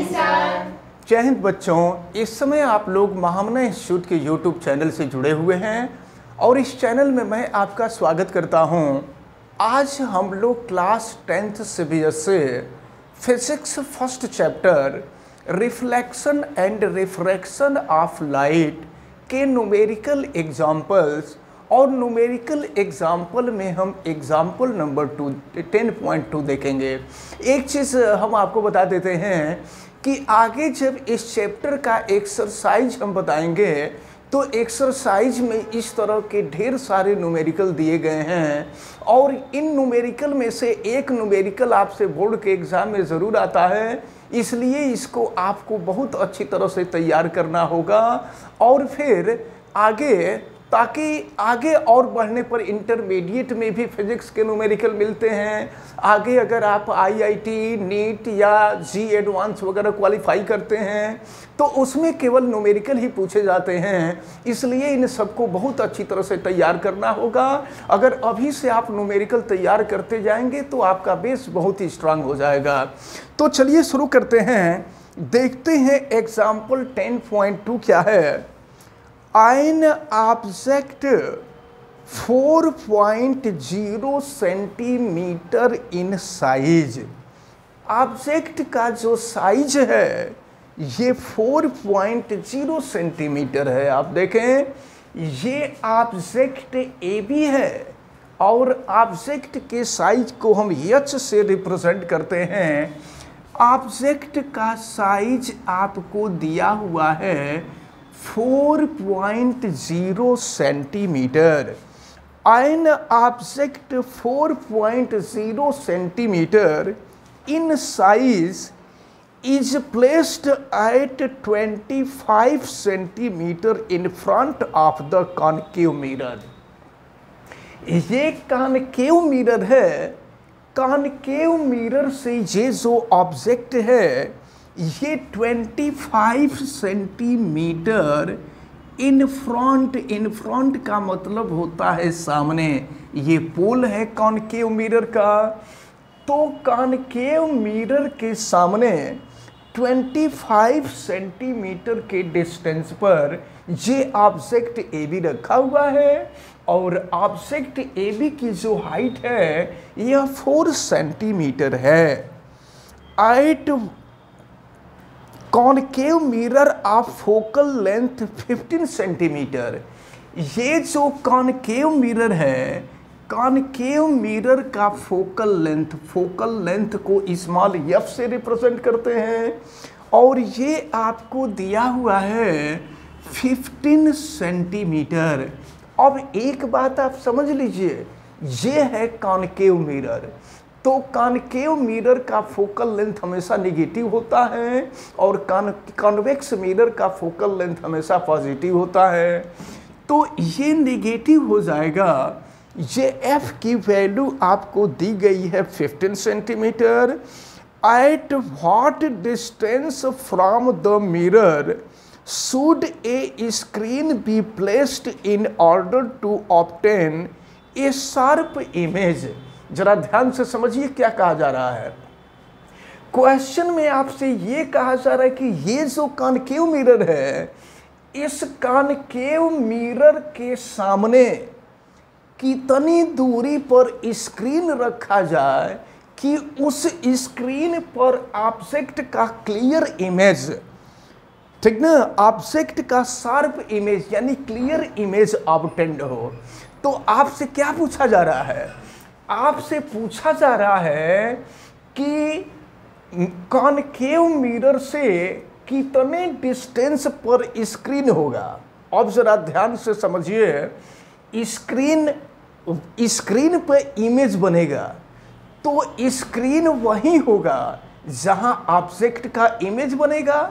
जय हिंद बच्चों, इस समय आप लोग महामना इंस्टीट्यूट के यूट्यूब चैनल से जुड़े हुए हैं और इस चैनल में मैं आपका स्वागत करता हूँ। आज हम लोग क्लास टेंथ सी एस से physics first chapter, reflection and refraction of light के न्यूमेरिकल एग्जाम्पल्स और न्यूमेरिकल एग्ज़ाम्पल में हम example number two ten point two देखेंगे। एक चीज़ हम आपको बता देते हैं कि आगे जब इस चैप्टर का एक्सरसाइज हम बताएँगे तो एक्सरसाइज में इस तरह के ढेर सारे न्यूमेरिकल दिए गए हैं और इन न्यूमेरिकल में से एक न्यूमेरिकल आपसे बोर्ड के एग्ज़ाम में ज़रूर आता है। इसलिए इसको आपको बहुत अच्छी तरह से तैयार करना होगा। और फिर आगे ताकि आगे और बढ़ने पर इंटरमीडिएट में भी फिजिक्स के न्यूमेरिकल मिलते हैं। आगे अगर आप आईआईटी नीट या जी एडवांस वगैरह क्वालिफाई करते हैं तो उसमें केवल न्यूमेरिकल ही पूछे जाते हैं। इसलिए इन सबको बहुत अच्छी तरह से तैयार करना होगा। अगर अभी से आप न्यूमेरिकल तैयार करते जाएँगे तो आपका बेस बहुत ही स्ट्रांग हो जाएगा। तो चलिए शुरू करते हैं। देखते हैं एग्ज़ाम्पल टेन पॉइंट टू क्या है। Ein object 4.0 centimetre in size. Object का जो साइज़ है, ये 4.0 सेंटीमीटर है। आप देखें, ये ऑब्जेक्ट ए बी है और ऑब्जेक्ट के साइज़ को हम यच से रिप्रेजेंट करते हैं। ऑब्जेक्ट का साइज़ आपको दिया हुआ है 4.0 centimetre. An object 4.0 centimetre in size is placed at 25 centimetre in front of the concave mirror ये कॉनकेव मिरर है। कॉनकेव मिरर से ये जो ऑब्जेक्ट है ये 25 centimetre in front in front का मतलब होता है सामने। ये पोल है कॉनकेव मिरर का। तो कॉनकेव मिरर के सामने 25 सेंटीमीटर के डिस्टेंस पर ये ऑब्जेक्ट ए बी रखा हुआ है और ऑब्जेक्ट ए बी की जो हाइट है, यह 4 सेंटीमीटर है। आइट concave mirror of focal length 15 centimetre? ये जो कॉनकेव मिरर है कॉनकेव मिरर का फोकल लेंथ फोकल लेंथ को स्मॉल एफ़ से रिप्रेजेंट करते हैं, और ये आपको दिया हुआ है 15 सेंटीमीटर। अब एक बात आप समझ लीजिए, ये है कॉनकेव मिरर। तो कॉनकेव मिरर का फोकल लेंथ हमेशा निगेटिव होता है और कान कॉन्वेक्स मिरर का फोकल लेंथ हमेशा पॉजिटिव होता है। तो ये निगेटिव हो जाएगा। ये एफ़ की वैल्यू आपको दी गई है 15 centimetre at what distance from the mirror should a screen be placed in order to obtain a sharp image जरा ध्यान से समझिए क्या कहा जा रहा है। क्वेश्चन में आपसे ये कहा जा रहा है कि ये जो कानकेव मिरर है, इस कानकेव मिरर के सामने कितनी दूरी पर स्क्रीन रखा जाए कि उस स्क्रीन पर ऑब्जेक्ट का क्लियर इमेज ठीक ना? ऑब्जेक्ट का शार्प इमेज यानी क्लियर इमेज ऑबटेंड हो। तो आपसे क्या पूछा जा रहा है? आपसे पूछा जा रहा है कि कॉनकेव मिरर से कितने डिस्टेंस पर स्क्रीन होगा? अब जरा ध्यान से समझिए स्क्रीन स्क्रीन पर इमेज बनेगा तो स्क्रीन वही होगा जहाँ ऑब्जेक्ट का इमेज बनेगा।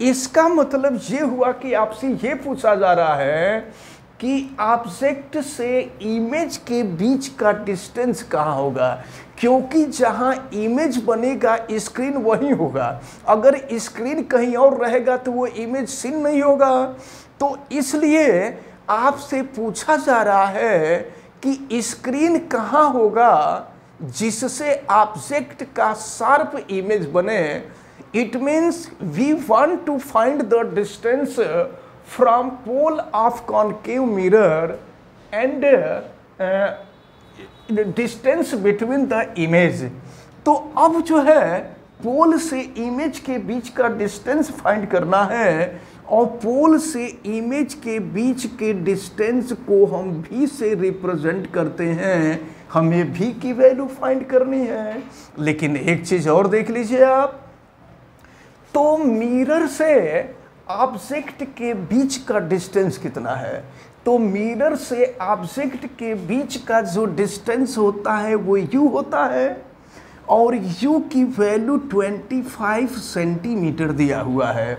इसका मतलब ये हुआ कि आपसे ये पूछा जा रहा है कि ऑब्जेक्ट से इमेज के बीच का डिस्टेंस कहाँ होगा? क्योंकि जहाँ इमेज बनेगा स्क्रीन वही होगा। अगर स्क्रीन कहीं और रहेगा तो वो इमेज सीन नहीं होगा। तो इसलिए आपसे पूछा जा रहा है कि स्क्रीन कहाँ होगा, जिससे ऑब्जेक्ट का शार्प इमेज बने। It means we want to find the distance from pole of concave mirror and uh, distance between the image. तो अब जो है पोल से इमेज के बीच का डिस्टेंस फाइंड करना है और पोल से इमेज के बीच के डिस्टेंस को हम भी से रिप्रेजेंट करते हैं हमें भी की वैल्यू फाइंड करनी है। लेकिन एक चीज़ और देख लीजिए आप तो मिरर से ऑब्जेक्ट के बीच का डिस्टेंस कितना है? तो मिरर से ऑब्जेक्ट के बीच का जो डिस्टेंस होता है, वो यू होता है और u की वैल्यू 25 सेंटीमीटर दिया हुआ है।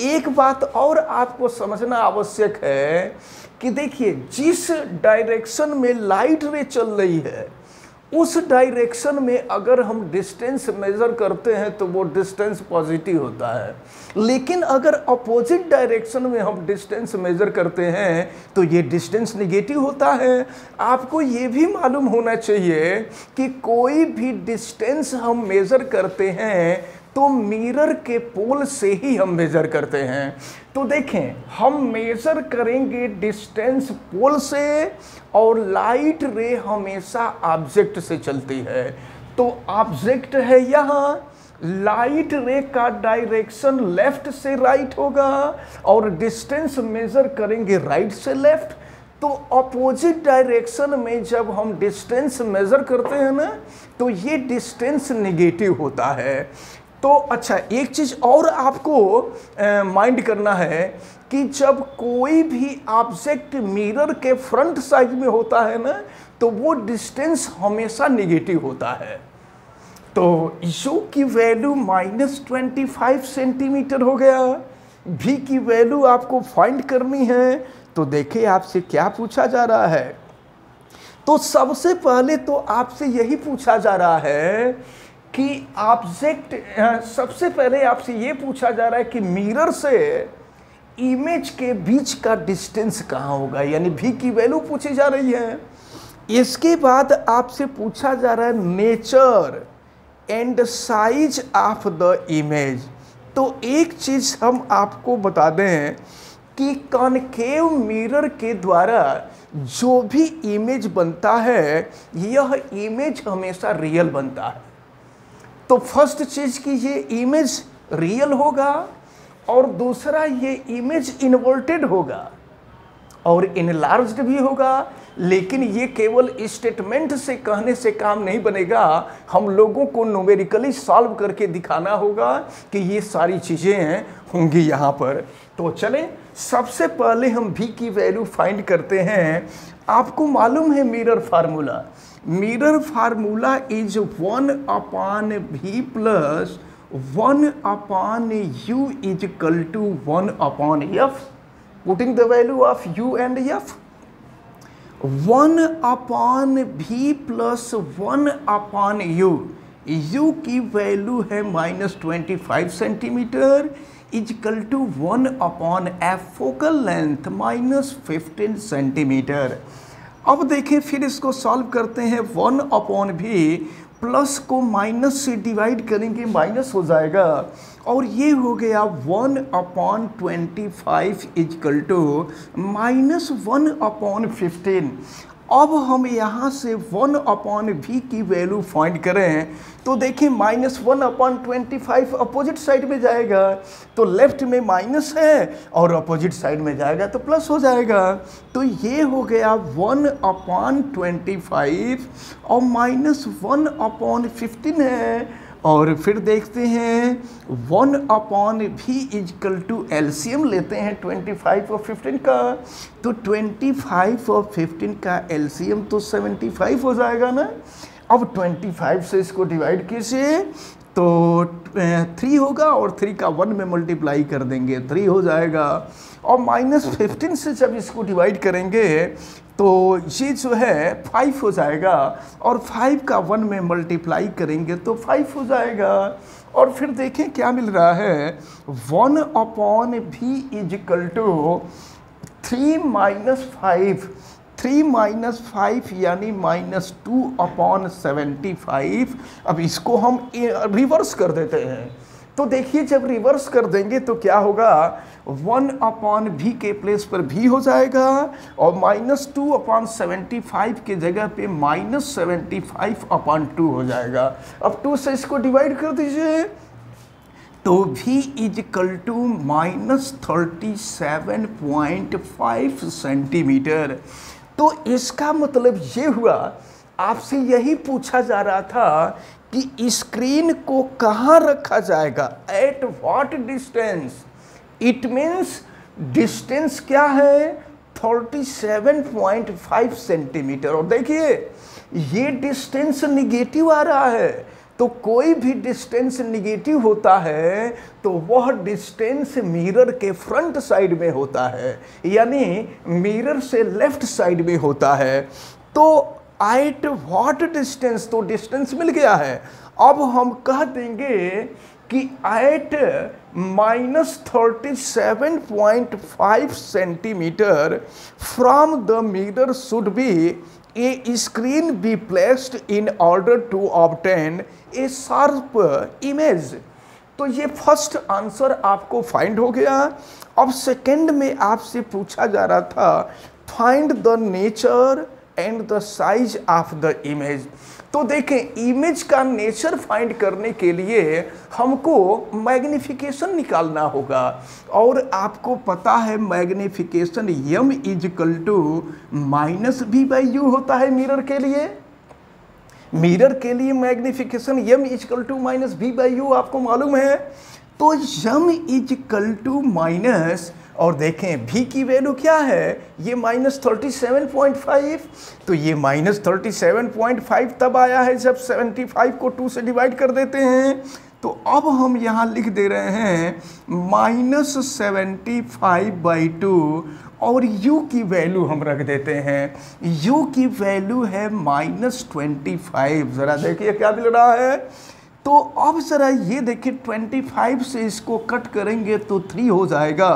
एक बात और आपको समझना आवश्यक है कि देखिए, जिस डायरेक्शन में लाइट रे चल रही है उस डायरेक्शन में अगर हम डिस्टेंस मेज़र करते हैं तो वो डिस्टेंस पॉजिटिव होता है। लेकिन अगर अपोजिट डायरेक्शन में हम डिस्टेंस मेज़र करते हैं तो ये डिस्टेंस नेगेटिव होता है। आपको ये भी मालूम होना चाहिए कि कोई भी डिस्टेंस हम मेज़र करते हैं तो मिरर के पोल से ही हम मेज़र करते हैं। तो देखें, हम मेज़र करेंगे डिस्टेंस पोल से और लाइट रे हमेशा ऑब्जेक्ट से चलती है। तो ऑब्जेक्ट है यहाँ लाइट रे का डायरेक्शन लेफ़्ट से राइट होगा और डिस्टेंस मेज़र करेंगे राइट से लेफ़्ट तो अपोजिट डायरेक्शन में जब हम डिस्टेंस मेज़र करते हैं ना तो ये डिस्टेंस निगेटिव होता है। तो अच्छा एक चीज़ और आपको माइंड करना है कि जब कोई भी ऑब्जेक्ट मिरर के फ्रंट साइड में होता है ना तो वो डिस्टेंस हमेशा निगेटिव होता है। तो यू की value minus twenty five centimetre हो गया भी की वैल्यू आपको फाइंड करनी है तो देखिए आपसे क्या पूछा जा रहा है। तो सबसे पहले तो आपसे यही पूछा जा रहा है कि ऑब्जेक्ट सबसे पहले आपसे ये पूछा जा रहा है कि मिरर से इमेज के बीच का डिस्टेंस कहाँ होगा? यानी भी की वैल्यू पूछी जा रही है। इसके बाद आपसे पूछा जा रहा है nature and size of the image तो एक चीज़ हम आपको बता दें कि कॉनकेव मिरर के द्वारा जो भी इमेज बनता है, यह इमेज हमेशा रियल बनता है। तो फ़र्स्ट चीज़ कि ये इमेज रियल होगा और दूसरा ये इमेज इन्वर्टेड होगा और इनलार्ज्ड भी होगा, लेकिन ये केवल स्टेटमेंट से कहने से काम नहीं बनेगा। हम लोगों को नोमेरिकली सॉल्व करके दिखाना होगा कि ये सारी चीज़ें होंगी यहाँ पर। तो चलें, सबसे पहले हम भी की वैल्यू फाइंड करते हैं। आपको मालूम है mirror formula mirror formula is one upon v plus one upon u is equal to one upon f putting the value of u and f one upon v plus one upon u u की value है minus twenty five centimetre is equal to one upon f focal length minus fifteen centimetre अब देखें, फिर इसको solve करते हैं one upon v plus को minus से डिवाइड करेंगे माइनस हो जाएगा। और ये हो गया one upon twenty five is equal to minus one upon fifteen अब हम यहाँ से वन अपॉन वी की वैल्यू फाइंड करें तो देखिए minus one upon twenty five opposite side में जाएगा तो लेफ़्ट में माइनस है और अपोजिट साइड में जाएगा तो प्लस हो जाएगा। तो ये हो गया वन अपॉन ट्वेंटी फाइव और माइनस वन अपॉन फिफ्टीन है। और फिर देखते हैं one upon v is equal to LCM लेते हैं ट्वेंटी फाइव और फिफ्टीन का। तो ट्वेंटी फाइव और फिफ्टीन का एलसीएम तो सेवेंटी फाइव हो जाएगा ना? अब ट्वेंटी फाइव से इसको डिवाइड कीजिए तो थ्री होगा और थ्री का वन में मल्टीप्लाई कर देंगे थ्री हो जाएगा। और माइनस फिफ्टीन से जब इसको डिवाइड करेंगे तो ये जो है फाइव हो जाएगा और फाइव का वन में मल्टीप्लाई करेंगे तो फाइव हो जाएगा। और फिर देखें क्या मिल रहा है। One upon v is equal to three minus five three minus five यानी minus two upon seventy five अब इसको हम रिवर्स कर देते हैं। तो देखिए, जब रिवर्स कर देंगे तो क्या होगा? वन अपॉन भी के प्लेस पर भी हो जाएगा और minus two upon seventy five के जगह पे minus seventy five upon two हो जाएगा। अब टू से इसको डिवाइड कर दीजिए। तो v is equal to minus thirty seven point five centimetre तो इसका मतलब ये हुआ, आपसे यही पूछा जा रहा था कि स्क्रीन को कहाँ रखा जाएगा? At what distance it means distance क्या है? 37.5 सेंटीमीटर और देखिए, ये डिस्टेंस निगेटिव आ रहा है। तो कोई भी डिस्टेंस निगेटिव होता है तो वह डिस्टेंस मिरर के फ्रंट साइड में होता है। यानी मिरर से लेफ़्ट साइड में होता है। तो एट व्हाट डिस्टेंस तो डिस्टेंस मिल गया है। अब हम कह देंगे कि at minus thirty seven point five centimetre from the mirror should be a screen be placed in order to obtain a sharp image तो ये फ़र्स्ट आंसर आपको फाइंड हो गया। अब सेकंड में आपसे पूछा जा रहा था find the nature and the size of the image तो देखें इमेज का नेचर फाइंड करने के लिए हमको मैग्निफिकेशन निकालना होगा। और आपको पता है magnification m is equal to minus v by u होता है मिरर के लिए। मिरर के लिए magnification m is equal to minus v by u आपको मालूम है? तो यम इजकल टू माइनस और देखें भी की वैल्यू क्या है? ये minus thirty seven point five तो ये minus thirty seven point five तब आया है जब सेवेंटी फाइव को टू से डिवाइड कर देते हैं। तो अब हम यहाँ लिख दे रहे हैं minus seventy five by two और u की वैल्यू हम रख देते हैं। U की वैल्यू है माइनस ट्वेंटी फाइव ज़रा देखिए क्या मिल रहा है। तो अब ज़रा ये देखिए 25 से इसको कट करेंगे तो 3 हो जाएगा।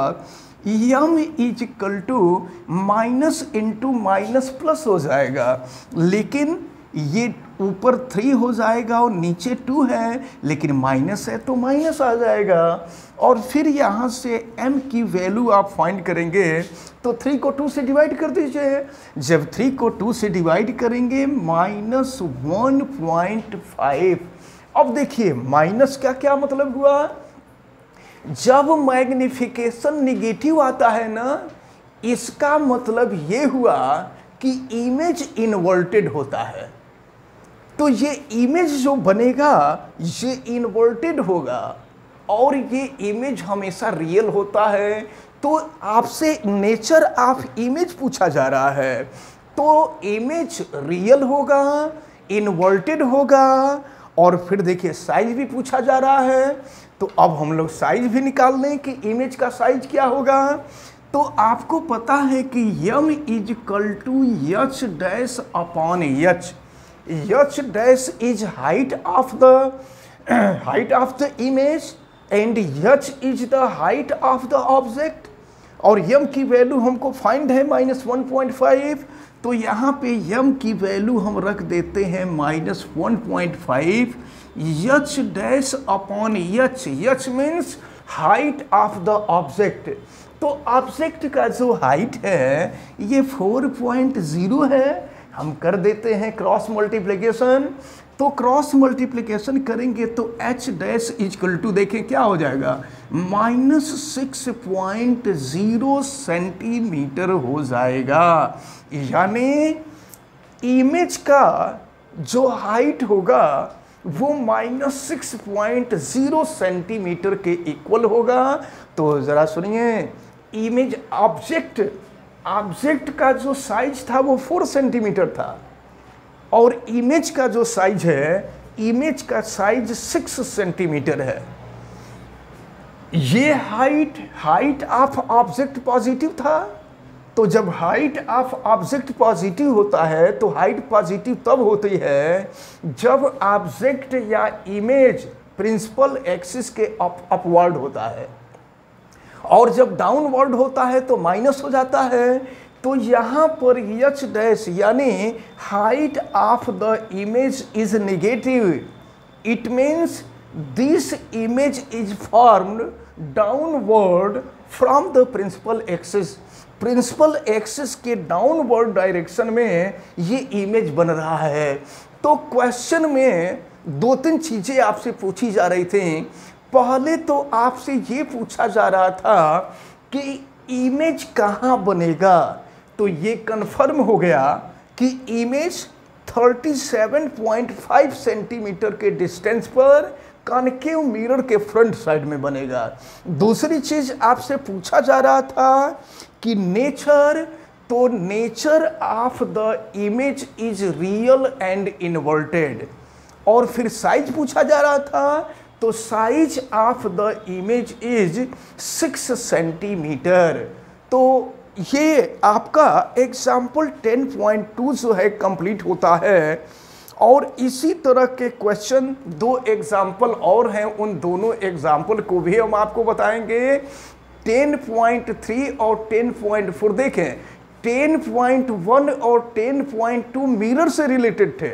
M is equal to minus into minus plus हो जाएगा। लेकिन ये ऊपर थ्री हो जाएगा और नीचे टू है, लेकिन माइनस है तो माइनस आ जाएगा। और फिर यहाँ से m की वैल्यू आप फाइंड करेंगे तो थ्री को टू से डिवाइड कर दीजिए। जब थ्री को टू से डिवाइड करेंगे, माइनस वन पॉइंट फाइव। अब देखिए, माइनस का क्या मतलब हुआ? जब मैग्निफिकेशन निगेटिव आता है ना, इसका मतलब ये हुआ कि इमेज इन्वर्टेड होता है। तो ये इमेज जो बनेगा, ये इन्वर्टेड होगा और ये इमेज हमेशा रियल होता है। तो आपसे नेचर ऑफ़ इमेज पूछा जा रहा है। तो इमेज रियल होगा इन्वर्टेड होगा और फिर देखिए साइज़ भी पूछा जा रहा है। तो अब हम लोग साइज़ भी निकाल लें कि इमेज का साइज़ क्या होगा। तो आपको पता है कि m is equal to h dash upon h h dash is height of the height of the image and h is the height of the object और यम की वैल्यू हमको फाइंड है माइनस वन पॉइंट फाइव तो यहाँ पे यम की value हम रख देते हैं minus one point five h dash upon h h means height of the object तो ऑब्जेक्ट का जो हाइट है, ये 4.0 है, हम कर देते हैं क्रॉस मल्टीप्लिकेशन तो क्रॉस मल्टीप्लिकेशन करेंगे तो एच डैश इजकल टू देखें क्या हो जाएगा? Minus six point zero centimetre हो जाएगा। यानी इमेज का जो हाइट होगा, वो minus six point zero centimetre के इक्वल होगा। तो ज़रा सुनिए इमेज ऑब्जेक्ट ऑब्जेक्ट का जो साइज़ था वो फोर सेंटीमीटर था। और इमेज का जो साइज़ है इमेज का साइज़ सिक्स सेंटीमीटर है। ये height height of object positive था। तो जब हाइट ऑफ़ ऑब्जेक्ट पॉजिटिव होता है तो हाइट पॉजिटिव तब होती है जब ऑब्जेक्ट या इमेज प्रिंसिपल एक्सिस के अप अपवर्ड होता है। और जब डाउनवर्ड होता है तो माइनस हो जाता है। तो यहाँ पर यच डैश, यानी height of the image is negative it means this image is formed downward from the principal axis principal axis के डाउनवर्ड डायरेक्शन में ये इमेज बन रहा है। तो क्वेश्चन में दो तीन चीज़ें आपसे पूछी जा रही थी। पहले तो आपसे ये पूछा जा रहा था कि इमेज कहाँ बनेगा? तो ये कंफर्म हो गया कि इमेज 37.5 सेंटीमीटर के डिस्टेंस पर कॉनकेव मिरर के फ्रंट साइड में बनेगा। दूसरी चीज़ आपसे पूछा जा रहा था कि नेचर तो nature of the image is real and inverted और फिर साइज़ पूछा जा रहा था तो size of the image is six centimetre तो ये आपका एग्ज़ाम्पल 10.2 जो है कंप्लीट होता है। और इसी तरह के क्वेश्चन दो एग्ज़ाम्पल और हैं, उन दोनों एग्ज़ाम्पल को भी हम आपको बताएँगे। 10.3 और 10.4 देखें। 10.1 और 10.2 मिरर से रिलेटेड थे।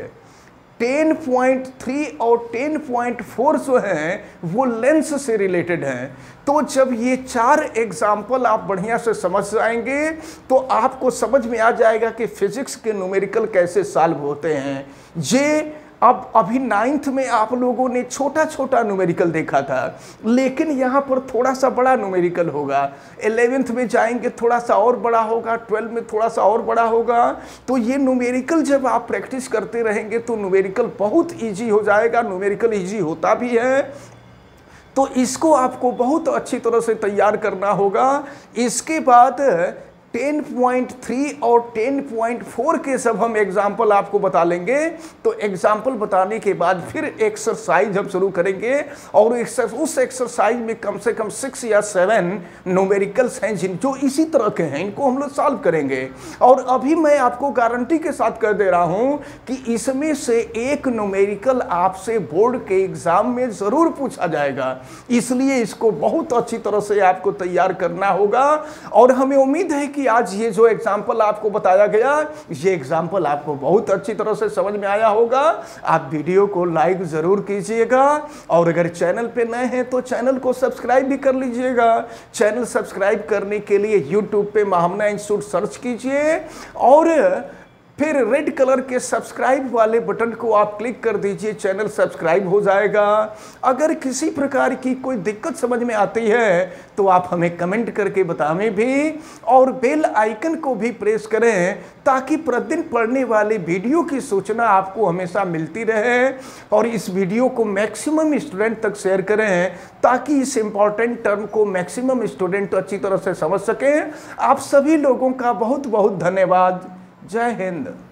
10.3 और 10.4 जो है, वो लेंस से रिलेटेड हैं। तो जब ये चार एग्ज़ाम्पल आप बढ़िया से समझ जाएँगे तो आपको समझ में आ जाएगा कि फिजिक्स के न्यूमेरिकल कैसे सॉल्व होते हैं। ये अब अभी नाइन्थ में आप लोगों ने छोटा छोटा न्यूमेरिकल देखा था, लेकिन यहाँ पर थोड़ा सा बड़ा न्यूमेरिकल होगा। एलेवेंथ में जाएँगे थोड़ा सा और बड़ा होगा ट्वेल्थ में थोड़ा सा और बड़ा होगा। तो ये न्यूमेरिकल जब आप प्रैक्टिस करते रहेंगे तो न्यूमेरिकल बहुत ईजी हो जाएगा न्यूमेरिकल ईजी होता भी है। तो इसको आपको बहुत अच्छी तरह से तैयार करना होगा। इसके बाद 10.3 और 10.4 के सब हम एग्ज़ाम्पल आपको बता लेंगे। तो एग्ज़ाम्पल बताने के बाद फिर एक्सरसाइज हम शुरू करेंगे और उस एक्सरसाइज में कम से कम सिक्स या सेवन नोमेरिकल्स हैं जिन जो इसी तरह के हैं, इनको हम लोग सॉल्व करेंगे। और अभी मैं आपको गारंटी के साथ कर दे रहा हूँ कि इसमें से एक नोमेरिकल आपसे बोर्ड के एग्ज़ाम में ज़रूर पूछा जाएगा। इसलिए इसको बहुत अच्छी तरह से आपको तैयार करना होगा। और हमें उम्मीद है कि आज ये जो एग्ज़ाम्पल आपको बताया गया, ये एग्ज़ाम्पल आपको बहुत अच्छी तरह से समझ में आया होगा। आप वीडियो को लाइक ज़रूर कीजिएगा और अगर चैनल पे नए हैं तो चैनल को सब्सक्राइब भी कर लीजिएगा। चैनल सब्सक्राइब करने के लिए यूट्यूब पे महामना इंस्टीट्यूट सर्च कीजिए और फिर रेड कलर के सब्सक्राइब वाले बटन को आप क्लिक कर दीजिए चैनल सब्सक्राइब हो जाएगा। अगर किसी प्रकार की कोई दिक्कत समझ में आती है तो आप हमें कमेंट करके बतावें भी और बेल आइकन को भी प्रेस करें ताकि प्रतिदिन पढ़ने वाले वीडियो की सूचना आपको हमेशा मिलती रहे और इस वीडियो को मैक्सिमम स्टूडेंट तक शेयर करें ताकि इस इंपॉर्टेंट टर्म को मैक्सिमम स्टूडेंट अच्छी तरह से समझ सकें। आप सभी लोगों का बहुत बहुत धन्यवाद। जय हिंद।